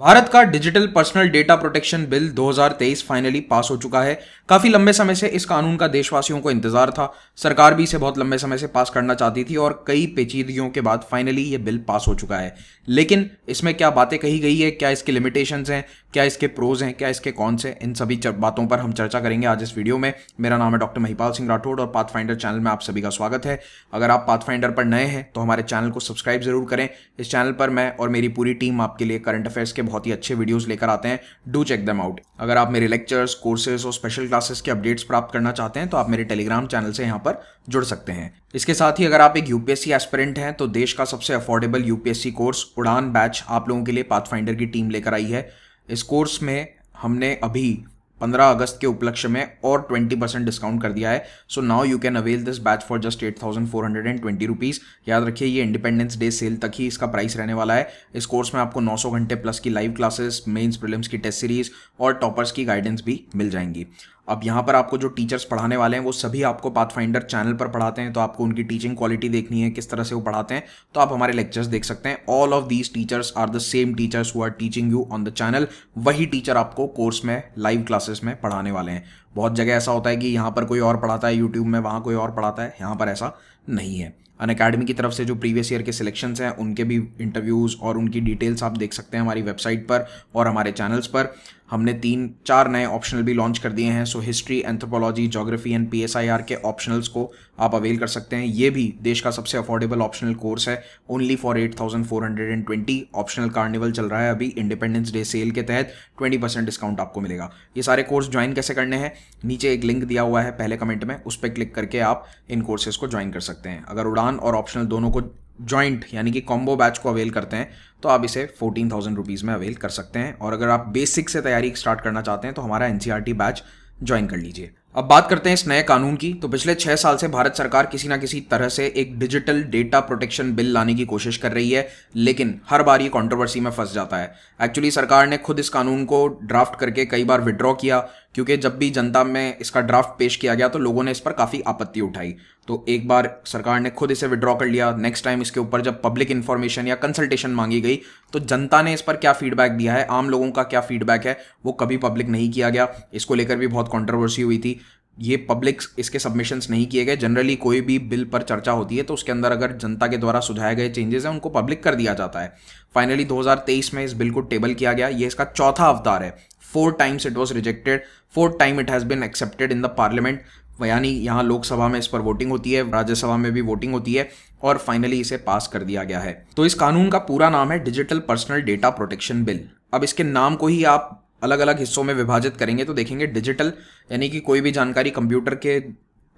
भारत का digital personal data protection bill 2023 finally pass हो चुका है। काफ़ी लंबे समय से इस कानून का देशवासियों को इंतज़ार था। सरकार भी इसे बहुत लंबे समय से पास करना चाहती थी और कई पेचीदगियों के बाद फाइनली ये बिल पास हो चुका है। लेकिन इसमें क्या बातें कही गई है? क्या इसकी लिमिटेशंस हैं? क्या इसके प्रोज हैं, क्या इसके कौन से इन सभी बातों पर हम चर्चा करेंगे आज इस वीडियो में। मेरा नाम है डॉक्टर महिपाल सिंह राठौड़ और पाथफाइंडर चैनल में आप सभी का स्वागत है। अगर आप पाथफाइंडर पर नए हैं तो हमारे चैनल को सब्सक्राइब ज़रूर करें। इस चैनल पर मैं और मेरी पूरी टीम आपके लिए करंट अफेयर्स के बहुत ही अच्छे वीडियोज़ लेकर आते हैं। डू चेक दम आउट अगर आप मेरे लेक्चर्स कोर्सेज और स्पेशल क्लासेस के अपडेट्स प्राप्त करना चाहते हैं तो आप मेरे टेलीग्राम चैनल से यहाँ पर जुड़ सकते हैं। इसके साथ ही अगर आप एक यूपीएससी एस्पिरेंट हैं तो देश का सबसे affordable UPSC course Udaan batch आप लोगों के लिए पाथफाइंडर की टीम लेकर आई है। इस कोर्स में हमने अभी 15 अगस्त के उपलक्ष्य में और 20 परसेंट डिस्काउंट कर दिया है। So now you can avail this batch for just eight thousand four hundred and twenty rupees याद रखिए, ये इंडिपेंडेंस डे सेल तक ही इसका प्राइस रहने वाला है। इस कोर्स में आपको 900 घंटे प्लस की लाइव क्लासेस मेन्स प्रीलिम्स की टेस्ट सीरीज़ और टॉपर्स की गाइडेंस भी मिल जाएँगी। अब यहाँ पर आपको जो टीचर्स पढ़ाने वाले हैं, वो सभी आपको पाथफाइंडर चैनल पर पढ़ाते हैं तो आपको उनकी टीचिंग क्वालिटी देखनी है, किस तरह से वो पढ़ाते हैं तो आप हमारे लेक्चर्स देख सकते हैं। All of these teachers are the same teachers who are teaching you on the channel वही टीचर आपको कोर्स में लाइव क्लासेस में पढ़ाने वाले हैं। बहुत जगह ऐसा होता है कि यहाँ पर कोई और पढ़ाता है यूट्यूब में वहाँ कोई और पढ़ाता है, यहाँ पर ऐसा नहीं है। अन अकेडमी की तरफ़ से जो प्रीवियस ईयर के सिलेक्शंस हैं, उनके भी इंटरव्यूज़ और उनकी डिटेल्स आप देख सकते हैं हमारी वेबसाइट पर और हमारे चैनल्स पर। हमने तीन, चार नए ऑप्शनल भी लॉन्च कर दिए हैं so history anthropology geography and PSIR के ऑप्शनल्स को आप अवेल कर सकते हैं। ये भी देश का सबसे अफोर्डेबल ऑप्शनल कोर्स है। Only for eight thousand four hundred and twenty optional carnival चल रहा है अभी इंडिपेंडेंस डे सेल के तहत। ट्वेंटी परसेंट डिस्काउंट आपको मिलेगा। ये सारे कोर्स ज्वाइन कैसे करने हैं? नीचे एक लिंक दिया हुआ है पहले कमेंट में, उस पर क्लिक करके आप इन कोर्सेज को ज्वाइन कर सकते हैं। अगर उड़ान और ऑप्शनल दोनों को जॉइंट यानी कि कॉम्बो बैच को अवेल करते हैं तो आप इसे फोर्टीन थाउज़ेंड रुपीज़ में अवेल कर सकते हैं। और अगर आप बेसिक से तैयारी स्टार्ट करना चाहते हैं तो हमारा एनसीईआरटी बैच ज्वाइन कर लीजिए। अब बात करते हैं इस नए कानून की। तो पिछले छह साल से भारत सरकार किसी ना किसी तरह से एक डिजिटल डेटा प्रोटेक्शन बिल लाने की कोशिश कर रही है, लेकिन हर बार ये कंट्रोवर्सी में फंस जाता है। एक्चुअली सरकार ने खुद इस कानून को ड्राफ्ट करके कई बार विड्रॉ किया क्योंकि जब भी जनता में इसका ड्राफ्ट पेश किया गया तो लोगों ने इस पर काफ़ी आपत्ति उठाई। तो एक बार सरकार ने खुद इसे विड्रॉ कर लिया। नेक्स्ट टाइम इसके ऊपर जब पब्लिक इन्फॉर्मेशन या कंसल्टेशन मांगी गई तो जनता ने इस पर क्या फीडबैक दिया है? आम लोगों का क्या फीडबैक है? वो कभी पब्लिक नहीं किया गया। इसको लेकर भी बहुत कॉन्ट्रोवर्सी हुई थी। ये पब्लिक इसके सबमिशंस नहीं किए गए। जनरली कोई भी बिल पर चर्चा होती है तो उसके अंदर अगर जनता के द्वारा सुझाए गए चेंजेस हैं, उनको पब्लिक कर दिया जाता है। फाइनली 2023 में इस बिल को टेबल किया गया। ये इसका चौथा अवतार है। Four times it was rejected four time it has been accepted in the parliament यानी यहाँ लोकसभा में इस पर वोटिंग होती है, राज्यसभा में भी वोटिंग होती है और फाइनली इसे पास कर दिया गया है। तो इस कानून का पूरा नाम है digital personal data protection bill अब इसके नाम को ही आप अलग अलग हिस्सों में विभाजित करेंगे तो देखेंगे डिजिटल यानी कि कोई भी जानकारी कंप्यूटर के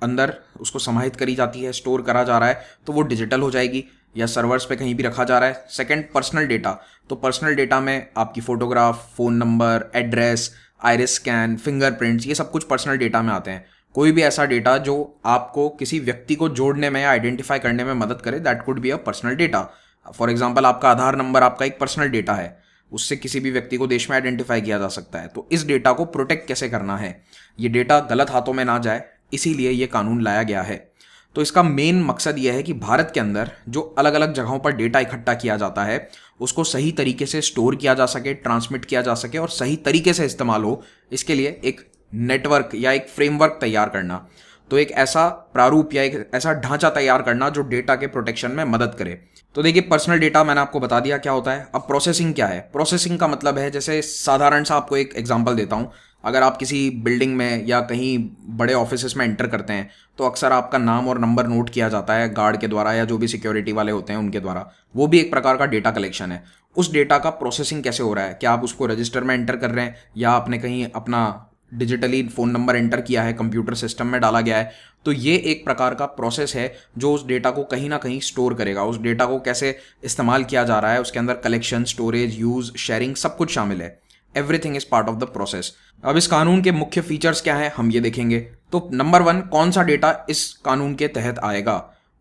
अंदर उसको समाहित करी जाती है स्टोर करा जा रहा है तो वो डिजिटल हो जाएगी। या सर्वर्स पे कहीं भी रखा जा रहा है। सेकंड पर्सनल डेटा तो पर्सनल डेटा में आपकी photograph phone number address iris scan fingerprints ये सब कुछ पर्सनल डेटा में आते हैं। कोई भी ऐसा डेटा जो आपको किसी व्यक्ति को जोड़ने में या आइडेंटिफाई करने में मदद करे that could be a personal data for example आपका आधार नंबर आपका एक पर्सनल डेटा है। उससे किसी भी व्यक्ति को देश में आइडेंटिफाई किया जा सकता है। तो इस डेटा को प्रोटेक्ट कैसे करना है? ये डेटा गलत हाथों में ना जाए, इसीलिए ये कानून लाया गया है। तो इसका मेन मकसद यह है कि भारत के अंदर जो अलग अलग जगहों पर डेटा इकट्ठा किया जाता है, उसको सही तरीके से स्टोर किया जा सके ट्रांसमिट किया जा सके और सही तरीके से इस्तेमाल हो, इसके लिए एक नेटवर्क या एक फ्रेमवर्क तैयार करना। तो एक ऐसा प्रारूप या एक ऐसा ढांचा तैयार करना जो डेटा के प्रोटेक्शन में मदद करे। तो देखिए पर्सनल डेटा मैंने आपको बता दिया क्या होता है। अब प्रोसेसिंग क्या है? प्रोसेसिंग का मतलब है, जैसे साधारण सा आपको एक एग्जांपल देता हूँ। अगर आप किसी बिल्डिंग में या कहीं बड़े ऑफ़िस में एंटर करते हैं तो अक्सर आपका नाम और नंबर नोट किया जाता है गार्ड के द्वारा या जो भी सिक्योरिटी वाले होते हैं उनके द्वारा। वो भी एक प्रकार का डेटा कलेक्शन है। उस डेटा का प्रोसेसिंग कैसे हो रहा है? क्या आप उसको रजिस्टर में एंटर कर रहे हैं? या आपने कहीं अपना डिजिटली फ़ोन नंबर एंटर किया है, कंप्यूटर सिस्टम में डाला गया है? तो ये एक प्रकार का प्रोसेस है जो उस डेटा को कहीं ना कहीं स्टोर करेगा। उस डेटा को कैसे इस्तेमाल किया जा रहा है, उसके अंदर कलेक्शन, स्टोरेज, यूज़, शेयरिंग सब कुछ शामिल है। Everything is part of the process अब इस कानून के मुख्य फीचर्स क्या हैं, हम ये देखेंगे। तो नंबर वन कौन सा डेटा इस कानून के तहत आएगा?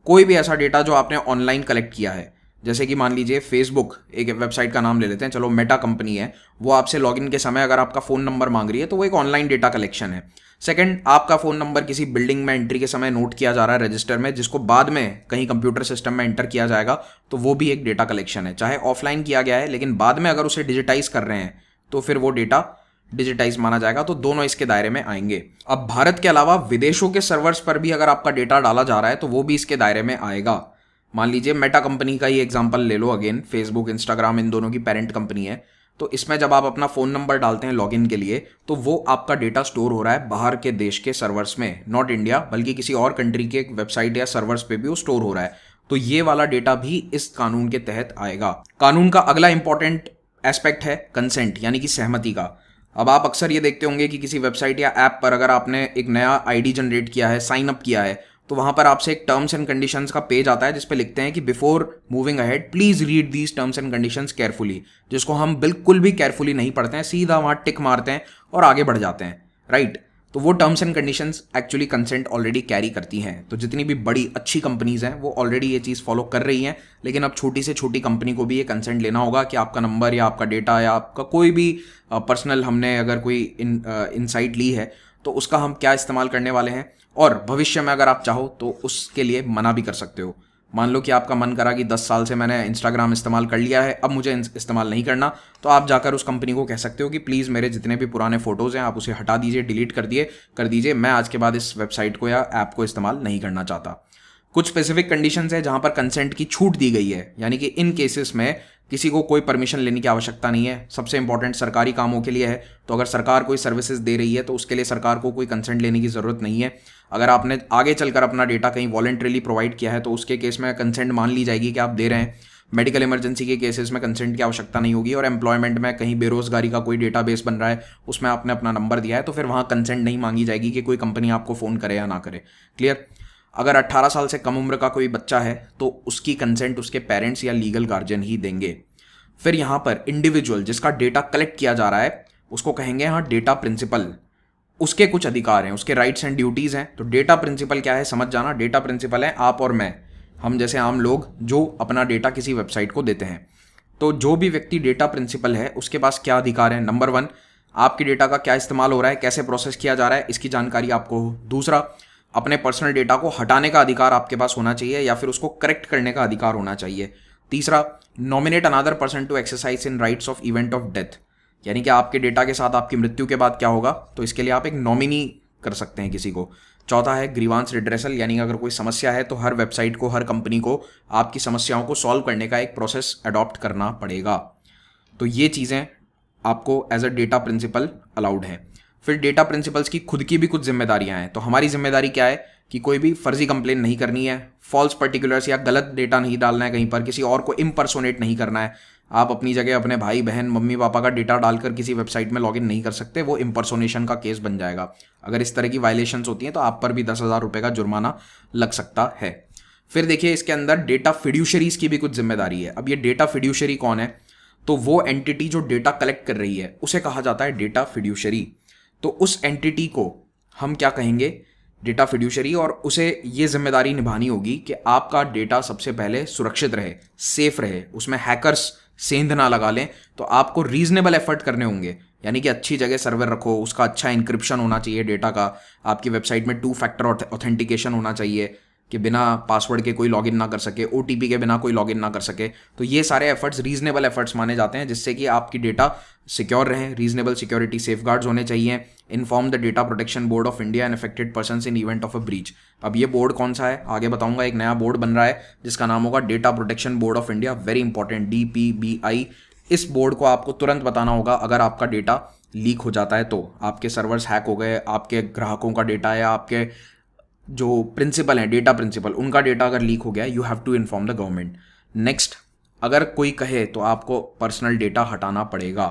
कोई भी ऐसा डेटा जो आपने ऑनलाइन कलेक्ट किया है। जैसे कि मान लीजिए फेसबुक एक वेबसाइट का नाम ले लेते हैं। चलो मेटा कंपनी है। वो आपसे लॉगिन के समय अगर आपका फ़ोन नंबर मांग रही है तो वो एक ऑनलाइन डेटा कलेक्शन है। सेकंड आपका फ़ोन नंबर किसी बिल्डिंग में एंट्री के समय नोट किया जा रहा है रजिस्टर में, जिसको बाद में कहीं कंप्यूटर सिस्टम में एंटर किया जाएगा तो वो भी एक डेटा कलेक्शन है। चाहे ऑफलाइन किया गया है, लेकिन बाद में अगर उसे डिजिटाइज कर रहे हैं तो फिर वो डेटा डिजिटाइज माना जाएगा तो दोनों इसके दायरे में आएँगे। अब भारत के अलावा विदेशों के सर्वर्स पर भी अगर आपका डेटा डाला जा रहा है तो वो भी इसके दायरे में आएगा। मान लीजिए मेटा कंपनी का ही एग्ज़ाम्पल ले लो अगेन फेसबुक इंस्टाग्राम इन दोनों की पेरेंट कंपनी है। तो इसमें जब आप अपना फ़ोन नंबर डालते हैं लॉगिन के लिए तो वो आपका डेटा स्टोर हो रहा है बाहर के देश के सर्वर्स में। नॉट इंडिया बल्कि किसी और कंट्री के वेबसाइट या सर्वर्स पे भी वो स्टोर हो रहा है। तो ये वाला डेटा भी इस कानून के तहत आएगा। कानून का अगला इंपॉर्टेंट एस्पेक्ट है कंसेंट यानी कि सहमति का। अब आप अक्सर ये देखते होंगे कि किसी वेबसाइट या ऐप पर अगर आपने एक नया आईडी जनरेट किया है साइन अप किया है तो वहाँ पर आपसे एक टर्म्स एंड कंडीशंस का पेज आता है जिसपे लिखते हैं कि before moving ahead please read these terms and condition carefully जिसको हम बिल्कुल भी केयरफुली नहीं पढ़ते हैं, सीधा वहाँ टिक मारते हैं और आगे बढ़ जाते हैं राइट तो वो terms and conditions actually consent already carry करती हैं। तो जितनी भी बड़ी अच्छी कंपनीज़ हैं, वो ऑलरेडी ये चीज़ फॉलो कर रही हैं। लेकिन अब छोटी से छोटी कंपनी को भी ये कंसेंट लेना होगा कि आपका नंबर या आपका डेटा या आपका कोई भी पर्सनल हमने अगर कोई इन इनसाइट ली है तो उसका हम क्या इस्तेमाल करने वाले हैं? और भविष्य में अगर आप चाहो तो उसके लिए मना भी कर सकते हो। मान लो कि आपका मन करा कि 10 साल से मैंने इंस्टाग्राम इस्तेमाल कर लिया है, अब मुझे इस्तेमाल नहीं करना तो आप जाकर उस कंपनी को कह सकते हो कि प्लीज़ मेरे जितने भी पुराने फ़ोटोज़ हैं, आप उसे हटा दीजिए डिलीट कर दिए, कर दीजिए, मैं आज के बाद इस वेबसाइट को या ऐप को इस्तेमाल नहीं करना चाहता। कुछ स्पेसिफिक कंडीशन है जहाँ पर कंसेंट की छूट दी गई है, यानी कि इन केसेस में किसी को कोई परमिशन लेने की आवश्यकता नहीं है। सबसे इंपॉर्टेंट सरकारी कामों के लिए है। तो अगर सरकार कोई सर्विसेज़ दे रही है तो उसके लिए सरकार को कोई कंसेंट लेने की ज़रूरत नहीं है। अगर आपने आगे चलकर अपना डेटा कहीं वॉलेंट्रीली प्रोवाइड किया है तो उसके केस में कंसेंट मान ली जाएगी कि आप दे रहे हैं। मेडिकल इमरजेंसी के केसेस में कंसेंट की आवश्यकता नहीं होगी और एम्प्लॉयमेंट में कहीं बेरोजगारी का कोई डेटा बेस बन रहा है, उसमें आपने अपना नंबर दिया है तो फिर वहाँ कंसेंट नहीं मांगी जाएगी कि कोई कंपनी आपको फ़ोन करे या ना करे। क्लियर अगर 18 साल से कम उम्र का कोई बच्चा है तो उसकी कंसेंट उसके पेरेंट्स या लीगल गार्जियन ही देंगे। फिर यहाँ पर इंडिविजुअल जिसका डेटा कलेक्ट किया जा रहा है, उसको कहेंगे हाँ डेटा प्रिंसिपल उसके कुछ अधिकार हैं, उसके राइट्स एंड ड्यूटीज़ हैं। तो डेटा प्रिंसिपल क्या है, समझ जाना डेटा प्रिंसिपल है आप और मैं। हम जैसे आम लोग जो अपना डेटा किसी वेबसाइट को देते हैं। तो जो भी व्यक्ति डेटा प्रिंसिपल है, उसके पास क्या अधिकार है? नंबर वन आपके डेटा का क्या इस्तेमाल हो रहा है, कैसे प्रोसेस किया जा रहा है, इसकी जानकारी आपको हो दूसरा। अपने पर्सनल डेटा को हटाने का अधिकार आपके पास होना चाहिए या फिर उसको करेक्ट करने का अधिकार होना चाहिए। तीसरा nominate another person to exercise in rights of event of death यानी कि आपके डेटा के साथ आपकी मृत्यु के बाद क्या होगा? तो इसके लिए आप एक नॉमिनी कर सकते हैं किसी को। चौथा है ग्रीवांस रिड्रेसल यानी अगर कोई समस्या है तो हर वेबसाइट को, हर कंपनी को आपकी समस्याओं को सॉल्व करने का एक प्रोसेस अडॉप्ट करना पड़ेगा। तो ये चीज़ें आपको as a data principal allowed हैं। फिर डेटा प्रिंसिपल्स की खुद की भी कुछ जिम्मेदारियाँ हैं। तो हमारी ज़िम्मेदारी क्या है कि कोई भी फर्जी कंप्लेन नहीं करनी है फॉल्स पर्टिकुलर्स या गलत डेटा नहीं डालना है कहीं पर, किसी और को इम्पर्सोनेट नहीं करना है। आप अपनी जगह अपने भाई, बहन, मम्मी, पापा का डेटा डालकर किसी वेबसाइट में लॉगिन नहीं कर सकते, वो इम्पर्सोनेशन का केस बन जाएगा। अगर इस तरह की वायलेशन होती हैं तो आप पर भी दस हज़ार रुपये का जुर्माना लग सकता है। फिर देखिए, इसके अंदर डेटा फिड्यूशरीज की भी कुछ ज़िम्मेदारी है। अब ये डेटा फिड्यूशरी कौन है? तो वो एंटिटी जो डेटा कलेक्ट कर रही है, उसे कहा जाता है डेटा फिड्यूशरी तो उस एंटिटी को हम क्या कहेंगे? डेटा फिड्यूशरी और उसे ये ज़िम्मेदारी निभानी होगी कि आपका डेटा सबसे पहले सुरक्षित रहे सेफ़ रहे, उसमें हैकर्स सेंध ना लगा लें तो आपको रीजनेबल एफर्ट करने होंगे। यानी कि अच्छी जगह सर्वर रखो, उसका अच्छा इंक्रिप्शन होना चाहिए डेटा का, आपकी वेबसाइट में टू फैक्टर ऑथेंटिकेशन होना चाहिए। कि बिना पासवर्ड के कोई लॉगिन ना कर सके ओटीपी के बिना कोई लॉगिन ना कर सके तो ये सारे एफर्ट्स रीजनेबल एफर्ट्स माने जाते हैं, जिससे कि आपकी डेटा सिक्योर रहे रीजनेबल सिक्योरिटी सेफ़ होने चाहिए inform the data protection board of India and affected person in event of a breach अब ये बोर्ड कौन सा है? आगे बताऊँगा, एक नया बोर्ड बन रहा है, जिसका नाम होगा data protection board of India very important D P B I इस बोर्ड को आपको तुरंत बताना होगा, अगर आपका डेटा लीक हो जाता है तो। आपके सर्वर्स हैक हो गए, आपके ग्राहकों का डेटा या आपके जो प्रिंसिपल हैं डेटा प्रिंसिपल उनका डेटा अगर लीक हो गया you have to inform the government next अगर कोई कहे तो आपको पर्सनल डेटा हटाना पड़ेगा।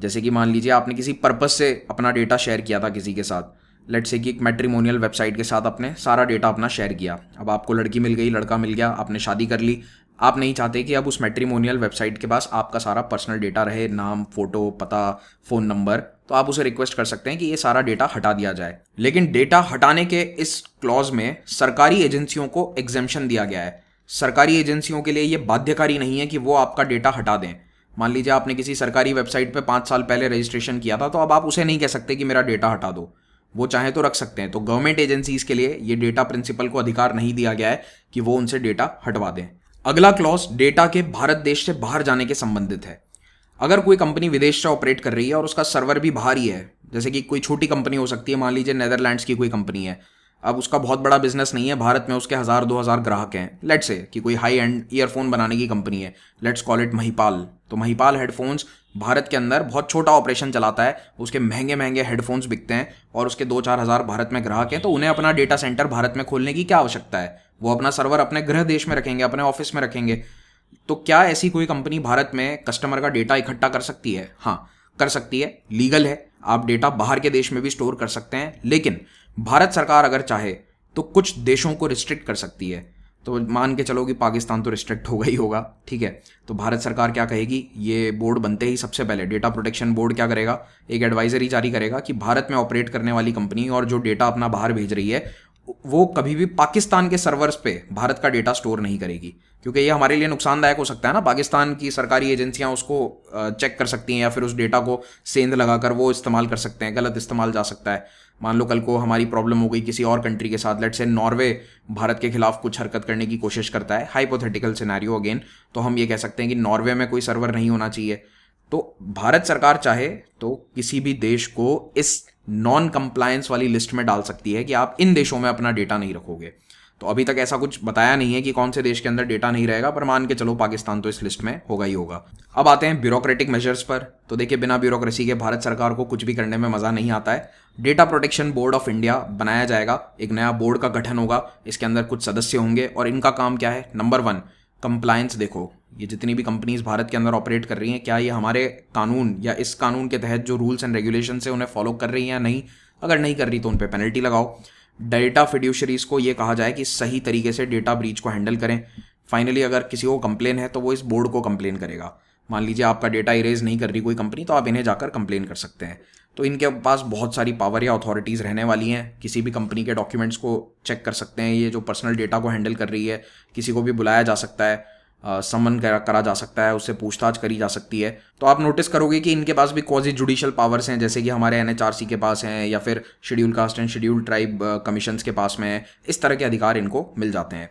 जैसे कि मान लीजिए आपने किसी पर्पज से अपना डेटा शेयर किया था किसी के साथ। लेट से कि एक मेट्रीमोनियल वेबसाइट के साथ आपने सारा डेटा अपना शेयर किया। अब आपको लड़की मिल गई, लड़का मिल गया, आपने शादी कर ली। आप नहीं चाहते कि अब उस मेट्रीमोनियल वेबसाइट के पास आपका सारा पर्सनल डेटा रहे, नाम फ़ोटो पता फ़ोन नंबर तो आप उसे रिक्वेस्ट कर सकते हैं कि ये सारा डेटा हटा दिया जाए। लेकिन डेटा हटाने के इस क्लॉज में सरकारी एजेंसियों को एग्जेम्पन दिया गया है। सरकारी एजेंसियों के लिए ये बाध्यकारी नहीं है कि वो आपका डेटा हटा दें। मान लीजिए आपने किसी सरकारी वेबसाइट पे पाँच साल पहले रजिस्ट्रेशन किया था तो अब आप उसे नहीं कह सकते कि मेरा डेटा हटा दो। वो चाहे तो रख सकते हैं। तो गवर्नमेंट एजेंसीज के लिए ये डेटा प्रिंसिपल को अधिकार नहीं दिया गया है कि वो उनसे डेटा हटवा दें। अगला क्लॉज डेटा के भारत देश से बाहर जाने के संबंधित है। अगर कोई कंपनी विदेश से ऑपरेट कर रही है और उसका सर्वर भी बाहर ही है, जैसे कि कोई छोटी कंपनी हो सकती है, मान लीजिए नेदरलैंड्स की कोई कंपनी है, अब उसका बहुत बड़ा बिज़नेस नहीं है, भारत में उसके हज़ार, दो हज़ार ग्राहक हैं लेट्स से कि कोई हाई एंड ईयरफोन बनाने की कंपनी है लेट्स कॉल इट महिपाल तो महिपाल हेडफोन्स भारत के अंदर बहुत छोटा ऑपरेशन चलाता है, उसके महँगे महँगे हेडफोन्स बिकते हैं, और उसके दो चार हज़ार भारत में ग्राहक हैं तो उन्हें अपना डेटा सेंटर भारत में खोलने की क्या आवश्यकता है? वो अपना सर्वर अपने गृह देश में रखेंगे, अपने ऑफ़िस में रखेंगे तो क्या ऐसी कोई कंपनी भारत में कस्टमर का डेटा इकट्ठा कर सकती है? हाँ कर सकती है। लीगल है। आप डेटा बाहर के देश में भी स्टोर कर सकते हैं। लेकिन भारत सरकार अगर चाहे तो कुछ देशों को रिस्ट्रिक्ट कर सकती है। तो मान के चलो कि पाकिस्तान तो रिस्ट्रिक्ट होगा ही होगा, ठीक है? तो भारत सरकार क्या कहेगी? ये बोर्ड बनते ही सबसे पहले डेटा प्रोटेक्शन बोर्ड क्या करेगा? एक एडवाइजरी जारी करेगा कि भारत में ऑपरेट करने वाली कंपनी और जो डेटा अपना बाहर भेज रही है, वो कभी भी पाकिस्तान के सर्वर्स पे भारत का डेटा स्टोर नहीं करेगी। क्योंकि ये हमारे लिए नुकसानदायक हो सकता है ना। पाकिस्तान की सरकारी एजेंसियाँ उसको चेक कर सकती हैं या फिर उस डेटा को सेंध लगाकर वो इस्तेमाल कर सकते हैं, गलत इस्तेमाल जा सकता है। मान लो कल को हमारी प्रॉब्लम हो गई किसी और कंट्री के साथ लेट से नॉर्वे भारत के खिलाफ कुछ हरकत करने की कोशिश करता है हाइपोथेटिकल सिनारियो अगेन तो हम ये कह सकते हैं कि नॉर्वे में कोई सर्वर नहीं होना चाहिए। तो भारत सरकार चाहे तो किसी भी देश को इस नॉन कंप्लायंस वाली लिस्ट में डाल सकती है कि आप इन देशों में अपना डेटा नहीं रखोगे। तो अभी तक ऐसा कुछ बताया नहीं है कि कौन से देश के अंदर डेटा नहीं रहेगा, पर मान के चलो पाकिस्तान तो इस लिस्ट में होगा ही होगा। अब आते हैं ब्यूरोक्रेटिक मेजर्स पर। तो देखिए, बिना ब्यूरोक्रेसी के भारत सरकार को कुछ भी करने में मज़ा नहीं आता है। Data protection board of India बनाया जाएगा। एक नया बोर्ड का गठन होगा। इसके अंदर कुछ सदस्य होंगे। और इनका काम क्या है? नंबर वन कंप्लायंस देखो। ये जितनी भी कंपनीज़ भारत के अंदर ऑपरेट कर रही हैं, क्या ये हमारे कानून या इस कानून के तहत जो रूल्स एंड रेगुलेशन है, उन्हें फॉलो कर रही हैं या नहीं? अगर नहीं कर रही तो उन पर पेनल्टी लगाओ। डेटा फिड्यूशरीज को ये कहा जाए कि सही तरीके से डेटा ब्रीच को हैंडल करें। फाइनली अगर किसी को कंप्लेन है तो वो इस बोर्ड को कंप्लेन करेगा। मान लीजिए आपका डेटा इरेज नहीं कर रही कोई कंपनी तो आप इन्हें जाकर कंप्लेन कर सकते हैं। तो इनके पास बहुत सारी पावर या अथॉरिटीज़ रहने वाली हैं। किसी भी कंपनी के डॉक्यूमेंट्स को चेक कर सकते हैं। ये जो पर्सनल डेटा को हैंडल कर रही है, किसी को भी बुलाया जा सकता है। समन करा जा सकता है, उससे पूछताछ करी जा सकती है। तो आप नोटिस करोगे कि इनके पास भी कॉजी जुडिशियल पावर्स हैं, जैसे कि हमारे एनएचआरसी के पास हैं, या फिर schedule caste and schedule tribe commission के पास में है। इस तरह के अधिकार इनको मिल जाते हैं।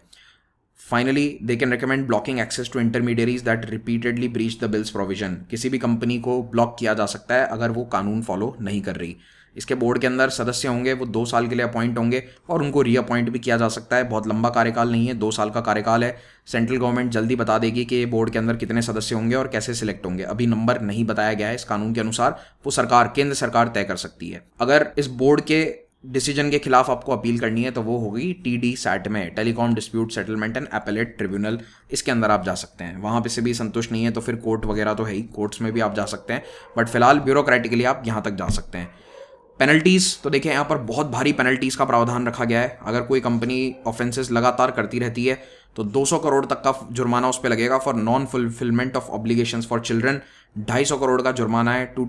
Finally they can recommend blocking access to intermediaries that repeatedly breach the bills provision किसी भी कंपनी को ब्लॉक किया जा सकता है, अगर वो कानून फॉलो नहीं कर रही। इसके बोर्ड के अंदर सदस्य होंगे, वो दो साल के लिए अपॉइंट होंगे और उनको रीअपॉइंट भी किया जा सकता है। बहुत लंबा कार्यकाल नहीं है, दो साल का कार्यकाल है। सेंट्रल गवर्नमेंट जल्दी बता देगी कि ये बोर्ड के अंदर कितने सदस्य होंगे और कैसे सिलेक्ट होंगे। अभी नंबर नहीं बताया गया है इस कानून के अनुसार, वो सरकार, केंद्र सरकार तय कर सकती है। अगर इस बोर्ड के डिसीज़न के खिलाफ आपको अपील करनी है तो वो होगी टी डी सैट में telecom dispute settlement and appellate tribunal इसके अंदर आप जा सकते हैं। वहाँ पे से भी संतुष्ट नहीं है तो फिर कोर्ट वगैरह तो है ही कोर्ट्स में भी आप जा सकते हैं। बट फ़िलहाल ब्यूरोक्रेटिकली आप यहाँ तक जा सकते हैं। पेनल्टीज़ तो देखिए यहाँ पर बहुत भारी पेनल्टीज़ का प्रावधान रखा गया है। अगर कोई कंपनी ऑफेंसेस लगातार करती रहती है तो 200 करोड़ तक का जुर्माना उस पर लगेगा for non fulfilment of obligations for children 250 crore का जुर्माना है two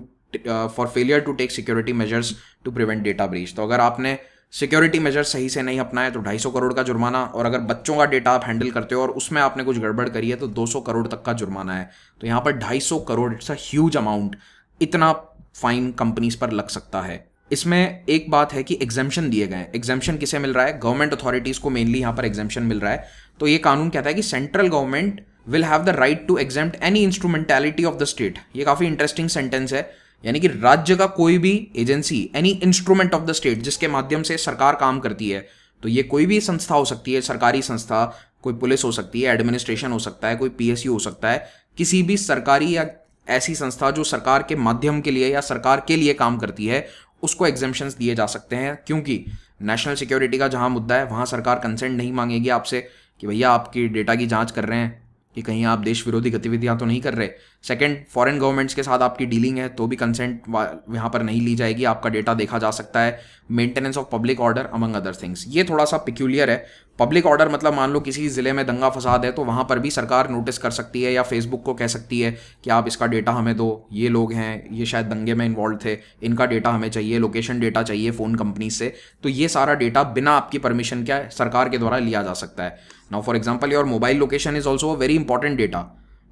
for failure to take security measures to prevent data breach तो अगर आपने सिक्योरिटी मेजर सही से नहीं अपनाए तो 250 करोड़ का जुर्माना, और अगर बच्चों का डेटा आप हैंडल करते हो और उसमें आपने कुछ गड़बड़ करी है तो 200 करोड़ तक का जुर्माना है। तो यहाँ पर 250 crore it's a huge amount इतना फाइन कंपनीज़ पर लग सकता है। इसमें एक बात है कि एग्जामेशन दिए गए एग्जामेशन किसे मिल रहा है? गवर्नमेंट अथॉरिटीज को मेनली यहाँ पर एग्जामेशन मिल रहा है। तो ये कानून कहता है कि central government will have the right to exam any instrumentality of the state ये काफ़ी इंटरेस्टिंग सेंटेंस है। यानी कि राज्य का कोई भी agency any instrument of the state जिसके माध्यम से सरकार काम करती है तो ये कोई भी संस्था हो सकती है, सरकारी संस्था, कोई पुलिस हो सकती है एडमिनिस्ट्रेशन हो सकता है, कोई पीएसयू हो सकता है, किसी भी सरकारी या ऐसी संस्था जो सरकार के माध्यम के लिए या सरकार के लिए काम करती है उसको एग्जामेशन दिए जा सकते हैं, क्योंकि नेशनल सिक्योरिटी का जहाँ मुद्दा है, वहाँ सरकार कंसेंट नहीं मांगेगी आपसे कि भैया आपकी डेटा की जाँच कर रहे हैं। कि कहीं आप देश विरोधी गतिविधियाँ तो नहीं कर रहे। सेकंड फॉरेन गवर्नमेंट्स के साथ आपकी डीलिंग है तो भी कंसेंट यहाँ पर नहीं ली जाएगी। आपका डेटा देखा जा सकता है। Maintenance of public order among other things ये थोड़ा सा पिक्यूलियर है। पब्लिक ऑर्डर मतलब मान लो किसी ज़िले में दंगा फसाद है तो वहाँ पर भी सरकार नोटिस कर सकती है या फेसबुक को कह सकती है कि आप इसका डेटा हमें दो। ये लोग हैं, ये शायद दंगे में इन्वॉल्व थे। इनका डेटा हमें चाहिए लोकेशन डेटा चाहिए फ़ोन कंपनी से। तो ये सारा डेटा बिना आपकी परमिशन क्या सरकार के द्वारा लिया जा सकता है। Now for example your mobile location is also very important data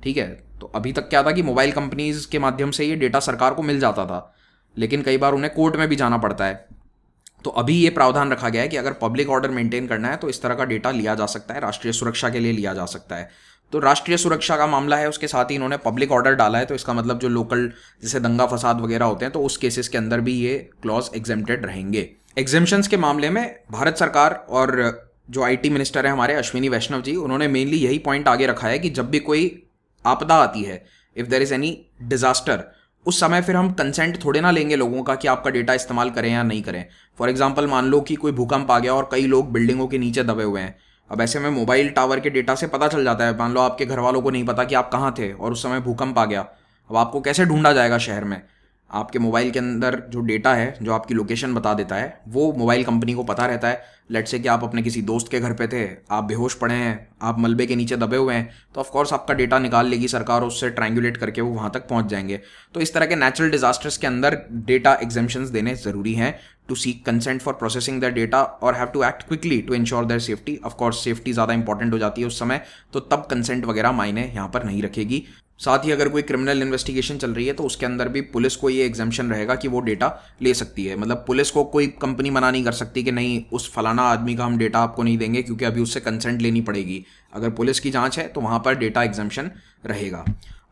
ठीक है? तो अभी तक क्या था कि मोबाइल कंपनीज़ के माध्यम से ये डेटा सरकार को मिल जाता था। लेकिन कई बार उन्हें कोर्ट में भी जाना पड़ता है। तो अभी ये प्रावधान रखा गया है कि अगर पब्लिक ऑर्डर मेंटेन करना है तो इस तरह का डेटा लिया जा सकता है, राष्ट्रीय सुरक्षा के लिए लिया जा सकता है। तो राष्ट्रीय सुरक्षा का मामला है, उसके साथ ही इन्होंने पब्लिक ऑर्डर डाला है तो इसका मतलब जो लोकल जैसे दंगा फसाद वगैरह होते हैं तो उस केसेस के अंदर भी ये क्लॉज एग्जेम्प्टेड रहेंगे। एग्जेम्पन्स के मामले में भारत सरकार और जो आईटी मिनिस्टर है हमारे, अश्विनी वैष्णव जी, उन्होंने मेनली यही पॉइंट आगे रखा है कि जब भी कोई आपदा आती है if there is any disaster उस समय फिर हम कंसेंट थोड़े ना लेंगे लोगों का कि आपका डेटा इस्तेमाल करें या नहीं करें। फॉर एग्ज़ाम्पल मान लो कि कोई भूकंप आ गया और कई लोग बिल्डिंगों के नीचे दबे हुए हैं। अब ऐसे में मोबाइल टावर के डेटा से पता चल जाता है। मान लो आपके घर वालों को नहीं पता कि आप कहाँ थे और उस समय भूकंप आ गया। अब आपको कैसे ढूंढा जाएगा शहर में? आपके मोबाइल के अंदर जो डेटा है, जो आपकी लोकेशन बता देता है, वो मोबाइल कंपनी को पता रहता है। लेट से कि आप अपने किसी दोस्त के घर पे थे, आप बेहोश पड़े हैं, आप मलबे के नीचे दबे हुए हैं तो ऑफकोर्स आपका डेटा निकाल लेगी सरकार, उससे ट्रायंगुलेट करके वो वहाँ तक पहुँच जाएँगे। तो इस तरह के नेचुरल डिजास्टर्स के अंदर डेटा एग्जामेशन देने ज़रूरी हैं to seek consent for processing the data और have to act quickly to ensure their safety of course safety ज़्यादा इंपॉर्टेंट हो जाती है उस समय तो तब कंसेंट वगैरह मायने यहाँ पर नहीं रखेगी। साथ ही अगर कोई क्रिमिनल इन्वेस्टिगेशन चल रही है तो उसके अंदर भी पुलिस को ये एग्जामेशन रहेगा कि वो डेटा ले सकती है। मतलब पुलिस को कोई कंपनी मना नहीं कर सकती कि नहीं, उस फलाना आदमी का हम डेटा आपको नहीं देंगे, क्योंकि अभी उससे कंसेंट लेनी पड़ेगी। अगर पुलिस की जाँच है तो वहाँ पर डेटा एग्जामेशन रहेगा।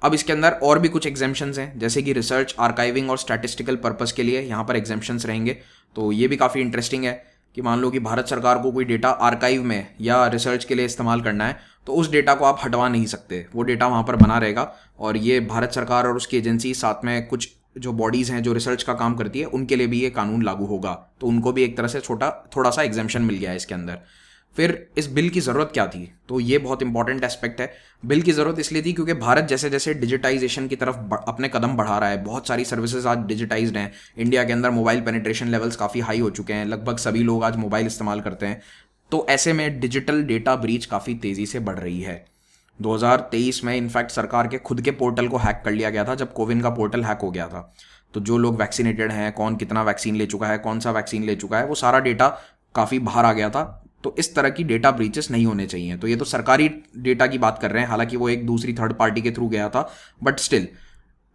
अब इसके अंदर और भी कुछ एग्जामेशन हैं, जैसे कि रिसर्च आर्काइविंग और स्टैटिस्टिकल पर्पज़ के लिए यहाँ पर एग्जामेशन रहेंगे। तो ये भी काफ़ी इंटरेस्टिंग है कि मान लो कि भारत सरकार को कोई डेटा आर्काइव में या रिसर्च के लिए इस्तेमाल करना है तो उस डेटा को आप हटवा नहीं सकते। वो डेटा वहाँ पर बना रहेगा और ये भारत सरकार और उसकी एजेंसी साथ में कुछ जो बॉडीज़ हैं, जो रिसर्च का काम करती है, उनके लिए भी ये कानून लागू होगा। तो उनको भी एक तरह से छोटा थोड़ा सा एग्जामेशन मिल गया है इसके अंदर। फिर इस बिल की ज़रूरत क्या थी? तो ये बहुत इंपॉर्टेंट एस्पेक्ट है। बिल की ज़रूरत इसलिए थी क्योंकि भारत जैसे जैसे डिजिटाइजेशन की तरफ़ अपने कदम बढ़ा रहा है। बहुत सारी सर्विसेज़ आज डिजिटाइज्ड हैं। इंडिया के अंदर मोबाइल पेनिट्रेशन लेवल्स काफ़ी हाई हो चुके हैं। लगभग सभी लोग आज मोबाइल इस्तेमाल करते हैं। तो ऐसे में डिजिटल डेटा ब्रीच काफ़ी तेज़ी से बढ़ रही है। 2023 में इनफैक्ट सरकार के खुद के पोर्टल को हैक कर लिया गया था जब कोविन का पोर्टल हैक हो गया था। तो जो लोग वैक्सीनेटेड हैं, कौन कितना वैक्सीन ले चुका है, कौन सा वैक्सीन ले चुका है, वो सारा डेटा काफ़ी बाहर आ गया था। तो इस तरह की डेटा ब्रीचेस नहीं होने चाहिए। तो ये तो सरकारी डेटा की बात कर रहे हैं, हालाँकि वो एक दूसरी थर्ड पार्टी के थ्रू गया था बट स्टिल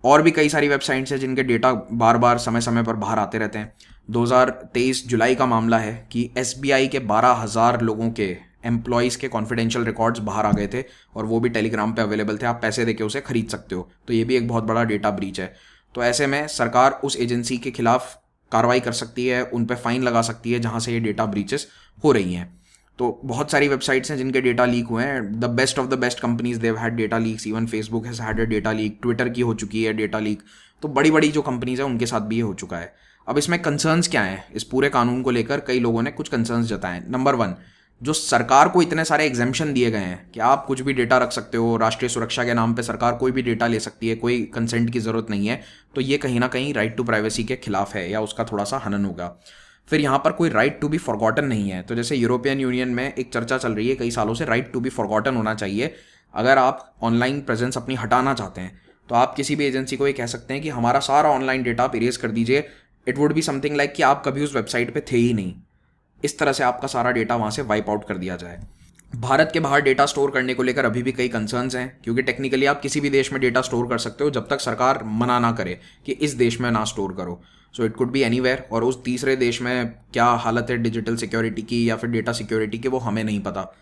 और भी कई सारी वेबसाइट्स हैं जिनके डेटा बार बार समय समय पर बाहर आते रहते हैं। 2023 जुलाई का मामला है कि SBI के बारह हज़ार लोगों के एम्प्लॉयज़ के कॉन्फिडेंशियल रिकॉर्ड्स बाहर आ गए थे और वो भी टेलीग्राम पे अवेलेबल थे। आप पैसे देके उसे खरीद सकते हो। तो ये भी एक बहुत बड़ा डेटा ब्रीच है। तो ऐसे में सरकार उस एजेंसी के खिलाफ कार्रवाई कर सकती है, उन पर फाइन लगा सकती है जहाँ से ये डेटा ब्रीचेस हो रही हैं। तो बहुत सारी वेबसाइट्स हैं जिनके डेटा लीक हुए हैं। The best of the best companies they've had data leaks even Facebook has had data leak Twitter की हो चुकी है डेटा लीक तो बड़ी बड़ी जो कंपनीज़ हैं, उनके साथ भी ये हो चुका है। अब इसमें कंसर्न्स क्या हैं? इस पूरे कानून को लेकर कई लोगों ने कुछ कंसर्न्स जताए। नंबर वन जो सरकार को इतने सारे एग्जामेशन दिए गए हैं कि आप कुछ भी डेटा रख सकते हो, राष्ट्रीय सुरक्षा के नाम पे सरकार कोई भी डेटा ले सकती है, कोई कंसेंट की ज़रूरत नहीं है तो ये कहीं ना कहीं राइट टू प्राइवेसी के खिलाफ है या उसका थोड़ा सा हनन होगा। फिर यहाँ पर कोई राइट टू बी फॉरगॉटन नहीं है। तो जैसे यूरोपियन यूनियन में एक चर्चा चल रही है कई सालों से राइट टू बी फॉरगॉटन होना चाहिए। अगर आप ऑनलाइन प्रेजेंस अपनी हटाना चाहते हैं तो आप किसी भी एजेंसी को ये कह सकते हैं कि हमारा सारा ऑनलाइन डेटा आप इरेज कर दीजिए it would be something like कि आप कभी उस वेबसाइट पे थे ही नहीं। इस तरह से आपका सारा डेटा वहाँ से वाइप आउट कर दिया जाए। भारत के बाहर डेटा स्टोर करने को लेकर अभी भी कई कंसर्न्स हैं, क्योंकि टेक्निकली आप किसी भी देश में डेटा स्टोर कर सकते हो जब तक सरकार मना ना करे कि इस देश में ना स्टोर करो। So it could be any और उस तीसरे देश में क्या हालत है डिजिटल सिक्योरिटी की या फिर डेटा सिक्योरिटी की वो हमें नहीं पता।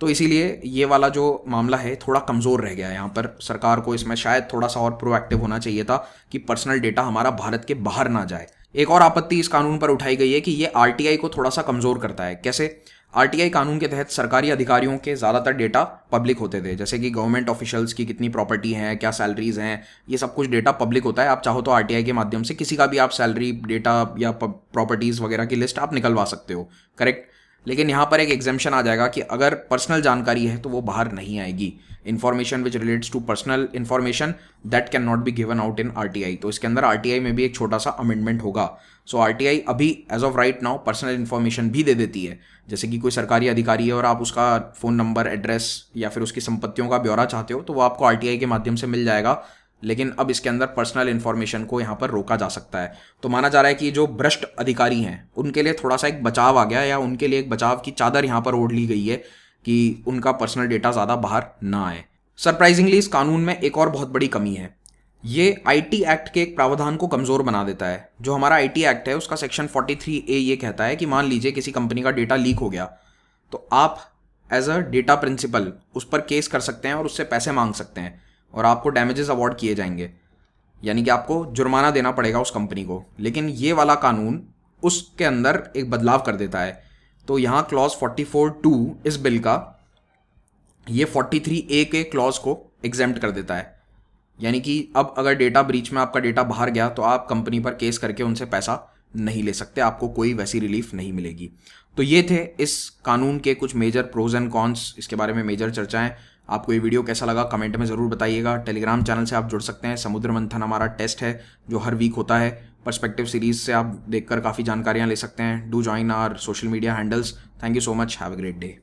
तो इसीलिए ये वाला जो मामला है थोड़ा कमज़ोर रह गया है। यहाँ पर सरकार को इसमें शायद थोड़ा सा और प्रोएक्टिव होना चाहिए था कि पर्सनल डेटा हमारा भारत के बाहर ना जाए। एक और आपत्ति इस कानून पर उठाई गई है कि ये आरटीआई को थोड़ा सा कमज़ोर करता है। कैसे? आरटीआई कानून के तहत सरकारी अधिकारियों के ज़्यादातर डेटा पब्लिक होते थे, जैसे कि गवर्नमेंट ऑफिशियल्स की कितनी प्रॉपर्टी है, क्या सैलरीज हैं, ये सब कुछ डेटा पब्लिक होता है। आप चाहो तो आरटीआई के माध्यम से किसी का भी आप सैलरी, डेटा या प्रॉपर्टीज़ वगैरह की लिस्ट आप निकलवा सकते हो। करेक्ट? लेकिन यहाँ पर एक एग्जामेशन आ जाएगा कि अगर पर्सनल जानकारी है तो वो बाहर नहीं आएगी। Information which relates to personal information that can not be given out in RTI तो इसके अंदर आरटीआई में भी एक छोटा सा अमेंडमेंट होगा। सो so, आर अभी as of right now personal information भी दे देती है। जैसे कि कोई सरकारी अधिकारी है और आप उसका फ़ोन नंबर एड्रेस या फिर उसकी संपत्तियों का ब्यौरा चाहते हो तो वो आपको आर के माध्यम से मिल जाएगा। लेकिन अब इसके अंदर पर्सनल इन्फॉर्मेशन को यहाँ पर रोका जा सकता है। तो माना जा रहा है कि जो भ्रष्ट अधिकारी हैं उनके लिए थोड़ा सा एक बचाव आ गया या उनके लिए एक बचाव की चादर यहाँ पर ओढ़ ली गई है। कि उनका पर्सनल डेटा ज़्यादा बाहर ना आए। सरप्राइजिंगली इस कानून में एक और बहुत बड़ी कमी है। ये आईटी एक्ट के एक प्रावधान को कमज़ोर बना देता है। जो हमारा आईटी एक्ट है, उसका सेक्शन 43 ए ये कहता है कि मान लीजिए किसी कंपनी का डेटा लीक हो गया तो आप एज अ डेटा प्रिंसिपल उस पर केस कर सकते हैं और उससे पैसे मांग सकते हैं और आपको डैमेजेस अवॉर्ड किए जाएँगे। यानी कि आपको जुर्माना देना पड़ेगा उस कंपनी को। लेकिन ये वाला कानून उसके अंदर एक बदलाव कर देता है। तो यहाँ क्लॉज 44 टू इस बिल का, ये 43 ए के क्लॉज को एग्जेम्प्ट कर देता है। यानी कि अब अगर डेटा ब्रीच में आपका डेटा बाहर गया तो आप कंपनी पर केस करके उनसे पैसा नहीं ले सकते, आपको कोई वैसी रिलीफ नहीं मिलेगी। तो ये थे इस कानून के कुछ मेजर प्रोज एंड कॉन्स इसके बारे में मेजर चर्चाएँ। आपको ये वीडियो कैसा लगा कमेंट में ज़रूर बताइएगा। टेलीग्राम चैनल से आप जुड़ सकते हैं। समुद्र मंथन हमारा टेस्ट है, जो हर वीक होता है। परस्पेक्टिव सीरीज़ से आप देखकर काफ़ी जानकारियाँ ले सकते हैं। Do join our social media handles thank you so much have a great day